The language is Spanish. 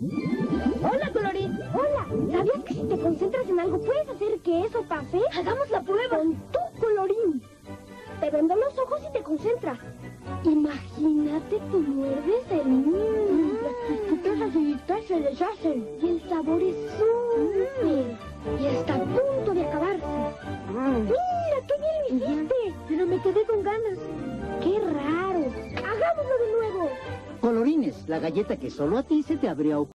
Hola, Colorín. Hola, ¿sabías que si te concentras en algo puedes hacer que eso pase? Hagamos la prueba. Con tu colorín. Te vendo los ojos y te concentras. Imagínate que muerdes el mmm. Las pistitas aciditas se deshacen. Y el sabor es súper. Y está a punto de acabarse. Mm. Mira, qué bien lo hiciste. Pero me quedé con ganas. Qué raro. Hagámoslo de nuevo. Colorines, la galleta que solo a ti se te habría ocurrido.